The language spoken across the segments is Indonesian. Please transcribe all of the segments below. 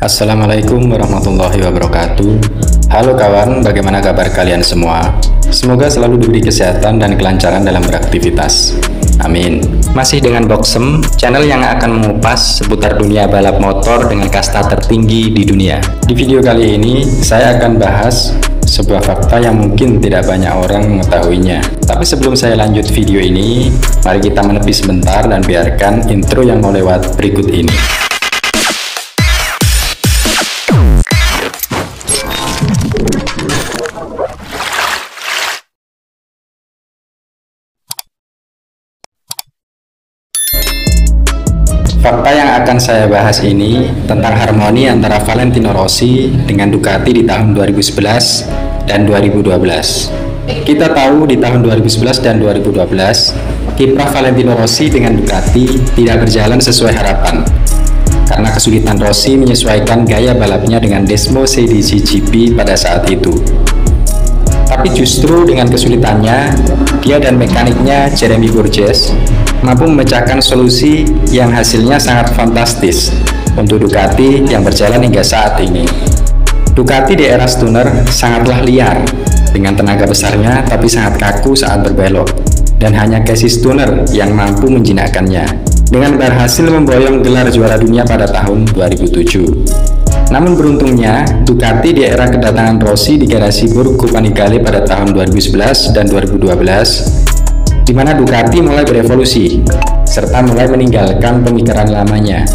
Assalamualaikum warahmatullahi wabarakatuh. Halo kawan, bagaimana kabar kalian semua? Semoga selalu diberi kesehatan dan kelancaran dalam beraktivitas. Amin. Masih dengan Boxem, channel yang akan mengupas seputar dunia balap motor dengan kasta tertinggi di dunia. Di video kali ini, saya akan bahas sebuah fakta yang mungkin tidak banyak orang mengetahuinya. Tapi sebelum saya lanjut video ini, mari kita menepi sebentar dan biarkan intro yang mau lewat berikut ini Fakta yang akan saya bahas ini tentang harmoni antara Valentino Rossi dengan Ducati di tahun 2011 dan 2012. Kita tahu di tahun 2011 dan 2012, kiprah Valentino Rossi dengan Ducati tidak berjalan sesuai harapan karena kesulitan Rossi menyesuaikan gaya balapnya dengan Desmo CDC GP pada saat itu. Tapi justru dengan kesulitannya, dia dan mekaniknya Jeremy Burgess mampu memecahkan solusi yang hasilnya sangat fantastis untuk Ducati yang berjalan hingga saat ini. Ducati di era Stunner sangatlah liar dengan tenaga besarnya tapi sangat kaku saat berbelok dan hanya Casey Stunner yang mampu menjinakkannya dengan berhasil memboyong gelar juara dunia pada tahun 2007. Namun beruntungnya, Ducati di era kedatangan Rossi di garasi Burgo Panigale pada tahun 2011 dan 2012 di mana Ducati mulai berevolusi, serta mulai meninggalkan pemikiran lamanya.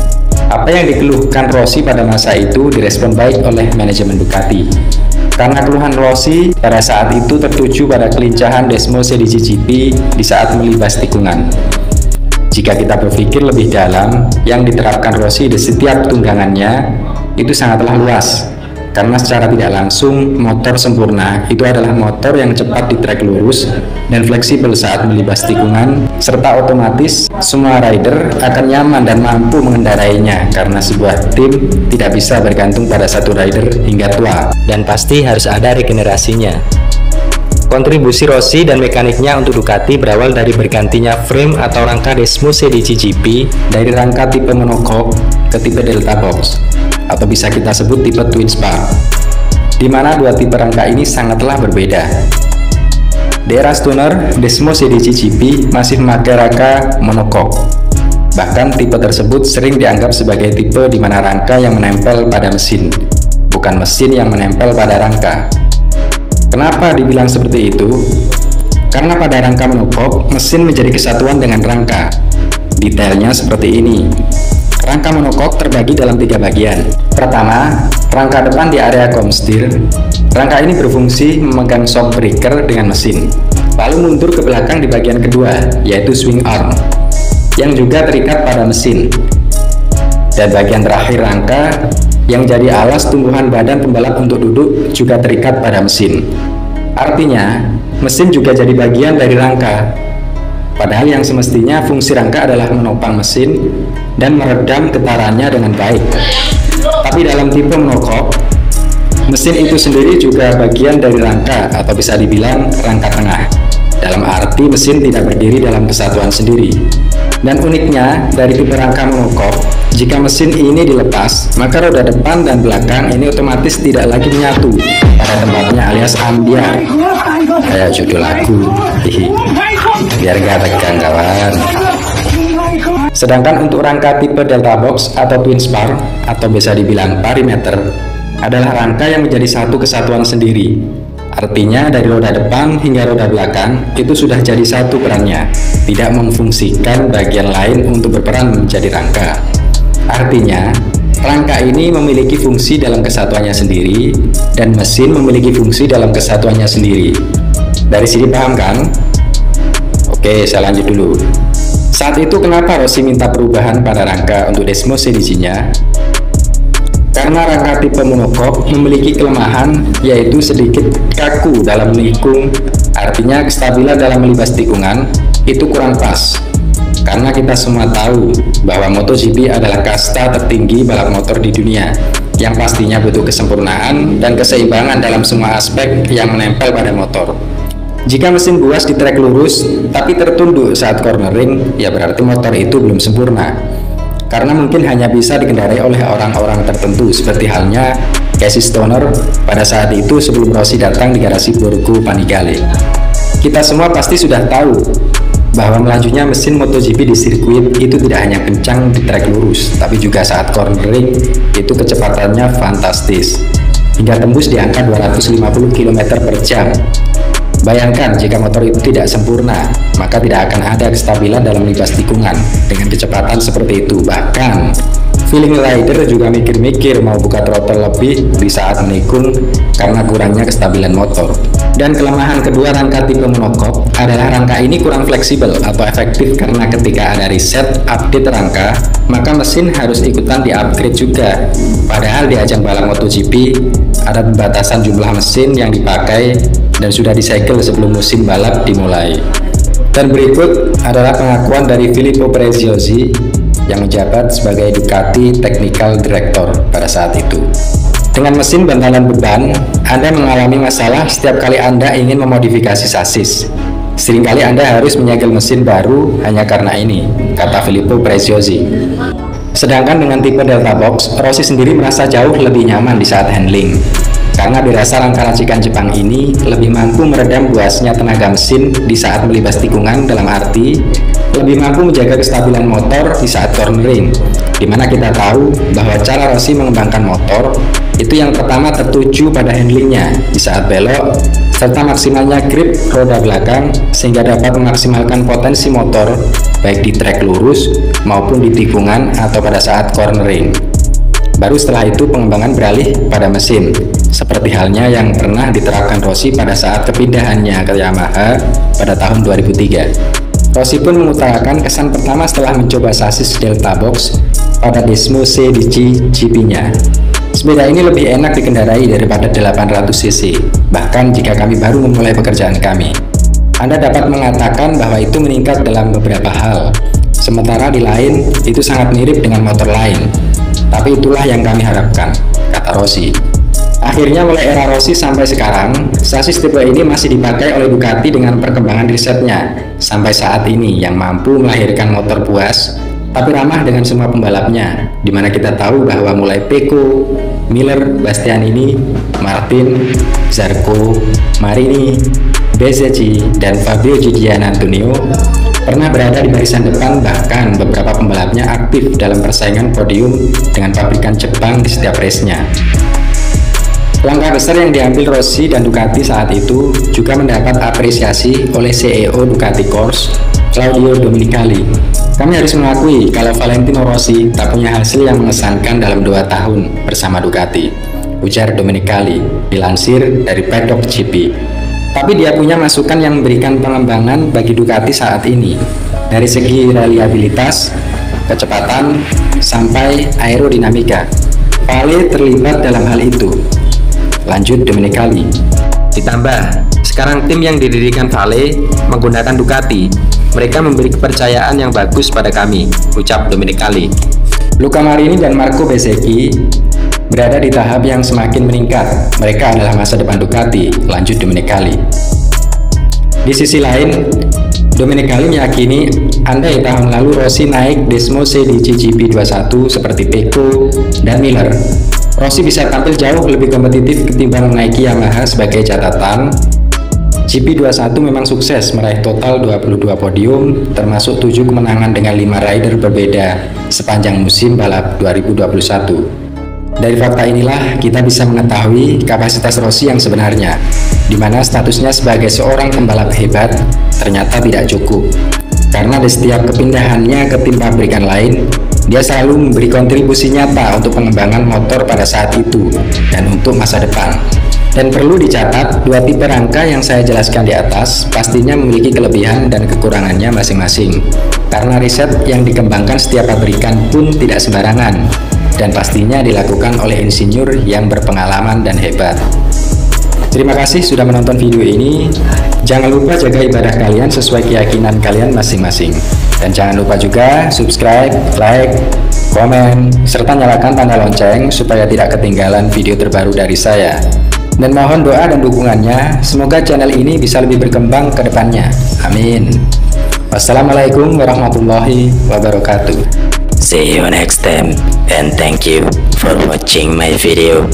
Apa yang dikeluhkan Rossi pada masa itu direspon baik oleh manajemen Ducati. Karena keluhan Rossi pada saat itu tertuju pada kelincahan Desmo GP di saat melibas tikungan. Jika kita berpikir lebih dalam, yang diterapkan Rossi di setiap tunggangannya itu sangatlah luas, karena secara tidak langsung motor sempurna itu adalah motor yang cepat di trek lurus dan fleksibel saat melibas tikungan serta otomatis semua rider akan nyaman dan mampu mengendarainya karena sebuah tim tidak bisa bergantung pada satu rider hingga tua. Dan pasti harus ada regenerasinya. Kontribusi Rossi dan mekaniknya untuk Ducati berawal dari bergantinya frame atau rangka Desmo CDG GP dari rangka tipe monocoque ke tipe Delta Box atau bisa kita sebut tipe twin spark di mana dua tipe rangka ini sangatlah berbeda. Di era Stoner, Desmo CDC GP masih memakai rangka monocoque bahkan tipe tersebut sering dianggap sebagai tipe di mana rangka yang menempel pada mesin bukan mesin yang menempel pada rangka. Kenapa dibilang seperti itu? karena pada rangka monocoque mesin menjadi kesatuan dengan rangka. Detailnya seperti ini Rangka monokok terbagi dalam tiga bagian. Pertama, rangka depan di area komstir. Rangka ini berfungsi memegang shock breaker dengan mesin. Lalu mundur ke belakang di bagian kedua, yaitu swing arm, yang juga terikat pada mesin. Dan bagian terakhir rangka yang jadi alas tumbuhan badan pembalap untuk duduk juga terikat pada mesin. Artinya, mesin juga jadi bagian dari rangka Padahal yang semestinya fungsi rangka adalah menopang mesin dan meredam getarannya dengan baik. Tapi dalam tipe monokok, mesin itu sendiri juga bagian dari rangka atau bisa dibilang rangka tengah. Dalam arti mesin tidak berdiri dalam kesatuan sendiri. Dan uniknya dari tipe rangka monokok, jika mesin ini dilepas, maka roda depan dan belakang ini otomatis tidak lagi menyatu pada tempatnya alias ambiar. Kayak judul lagu. Biar gak tegang kawan. Sedangkan untuk rangka tipe Delta Box atau Twin Spar atau bisa dibilang parimeter adalah rangka yang menjadi satu kesatuan sendiri. Artinya dari roda depan hingga roda belakang itu sudah jadi satu perannya, tidak memfungsikan bagian lain untuk berperan menjadi rangka. Artinya, rangka ini memiliki fungsi dalam kesatuannya sendiri dan mesin memiliki fungsi dalam kesatuannya sendiri. Dari sini paham kan? Oke, saya lanjut dulu. Saat itu kenapa Rossi minta perubahan pada rangka untuk Desmo CDG-nya? Karena rangka tipe monokok memiliki kelemahan yaitu sedikit kaku dalam menikung, artinya kestabilan dalam melibas tikungan itu kurang pas karena kita semua tahu bahwa MotoGP adalah kasta tertinggi balap motor di dunia yang pastinya butuh kesempurnaan dan keseimbangan dalam semua aspek yang menempel pada motor. Jika mesin buas di trek lurus tapi tertunduk saat cornering, ya berarti motor itu belum sempurna. karena mungkin hanya bisa dikendarai oleh orang-orang tertentu seperti halnya Casey Stoner pada saat itu sebelum Rossi datang di garasi Borgo Panigale. Kita semua pasti sudah tahu bahwa melajunya mesin MotoGP di sirkuit itu tidak hanya kencang di trek lurus, tapi juga saat cornering itu kecepatannya fantastis, hingga tembus di angka 250 km per jam. Bayangkan jika motor itu tidak sempurna, maka tidak akan ada kestabilan dalam libas tikungan dengan kecepatan seperti itu. Bahkan, feeling rider juga mikir-mikir mau buka throttle lebih di saat menikung karena kurangnya kestabilan motor. Dan kelemahan kedua rangka tipe monokok adalah rangka ini kurang fleksibel atau efektif karena ketika ada reset update rangka, maka mesin harus ikutan di-upgrade juga. Padahal di ajang balap MotoGP ada batasan jumlah mesin yang dipakai dan sudah disegel sebelum musim balap dimulai. Dan berikut adalah pengakuan dari Filippo Preziosi yang menjabat sebagai Ducati Technical Director pada saat itu. Dengan mesin bantalan beban, Anda mengalami masalah setiap kali Anda ingin memodifikasi sasis. Seringkali Anda harus menyegel mesin baru hanya karena ini, kata Filippo Preziosi. Sedangkan dengan tipe Delta Box, Rossi sendiri merasa jauh lebih nyaman di saat handling karena dirasa langkah racikan Jepang ini lebih mampu meredam buasnya tenaga mesin di saat melibas tikungan dalam arti lebih mampu menjaga kestabilan motor di saat cornering di mana kita tahu bahwa cara Rossi mengembangkan motor itu yang pertama tertuju pada handlingnya di saat belok serta maksimalnya grip roda belakang sehingga dapat memaksimalkan potensi motor baik di trek lurus maupun di tikungan atau pada saat cornering. Baru setelah itu pengembangan beralih pada mesin, seperti halnya yang pernah diterapkan Rossi pada saat kepindahannya ke Yamaha pada tahun 2003. Rossi pun mengutarakan kesan pertama setelah mencoba sasis Delta Box pada Desmo CDG GP-nya. Sepeda ini lebih enak dikendarai daripada 800cc, bahkan jika kami baru memulai pekerjaan kami. Anda dapat mengatakan bahwa itu meningkat dalam beberapa hal, sementara di lain itu sangat mirip dengan motor lain, tapi itulah yang kami harapkan, kata Rossi. Akhirnya mulai era Rossi sampai sekarang, sasis tipe ini masih dipakai oleh Ducati dengan perkembangan risetnya sampai saat ini yang mampu melahirkan motor puas tapi ramah dengan semua pembalapnya di mana kita tahu bahwa mulai Peko, Miller, Bastianini, Martin, Zarco, Marini, Bezzecchi, dan Fabio Gian Antonio pernah berada di barisan depan bahkan beberapa pembalapnya aktif dalam persaingan podium dengan pabrikan Jepang di setiap race-nya. Langkah besar yang diambil Rossi dan Ducati saat itu juga mendapat apresiasi oleh CEO Ducati Corse, Claudio Domenicali. Kami harus mengakui kalau Valentino Rossi tak punya hasil yang mengesankan dalam dua tahun bersama Ducati, ujar Domenicali, dilansir dari Paddock GP. Tapi dia punya masukan yang memberikan pengembangan bagi Ducati saat ini dari segi reliabilitas, kecepatan, sampai aerodinamika. Vale terlibat dalam hal itu. Lanjut Dominicali. Ditambah, sekarang tim yang didirikan Vale menggunakan Ducati. Mereka memberi kepercayaan yang bagus pada kami, ucap Dominicali. Luca Marini dan Marco Bezzecchi berada di tahap yang semakin meningkat. Mereka adalah masa depan Ducati, lanjut Domenicali. Di sisi lain, Domenicali meyakini andai tahun lalu Rossi naik Desmo C di GP 21 seperti Pecco dan Miller, Rossi bisa tampil jauh lebih kompetitif ketimbang menaiki Yamaha sebagai catatan. GP21 memang sukses meraih total 22 podium termasuk 7 kemenangan dengan 5 rider berbeda sepanjang musim balap 2021. Dari fakta inilah kita bisa mengetahui kapasitas Rossi yang sebenarnya, di mana statusnya sebagai seorang pembalap hebat ternyata tidak cukup. Karena di setiap kepindahannya ke tim pabrikan lain, dia selalu memberi kontribusi nyata untuk pengembangan motor pada saat itu dan untuk masa depan. Dan perlu dicatat, dua tipe rangka yang saya jelaskan di atas pastinya memiliki kelebihan dan kekurangannya masing-masing. Karena riset yang dikembangkan setiap pabrikan pun tidak sembarangan, dan pastinya dilakukan oleh insinyur yang berpengalaman dan hebat. Terima kasih sudah menonton video ini. Jangan lupa jaga ibadah kalian sesuai keyakinan kalian masing-masing. Dan jangan lupa juga subscribe, like, komen, serta nyalakan tanda lonceng supaya tidak ketinggalan video terbaru dari saya. Dan mohon doa dan dukungannya, semoga channel ini bisa lebih berkembang ke depannya. Amin. Wassalamualaikum warahmatullahi wabarakatuh. See you next time and thank you for watching my video.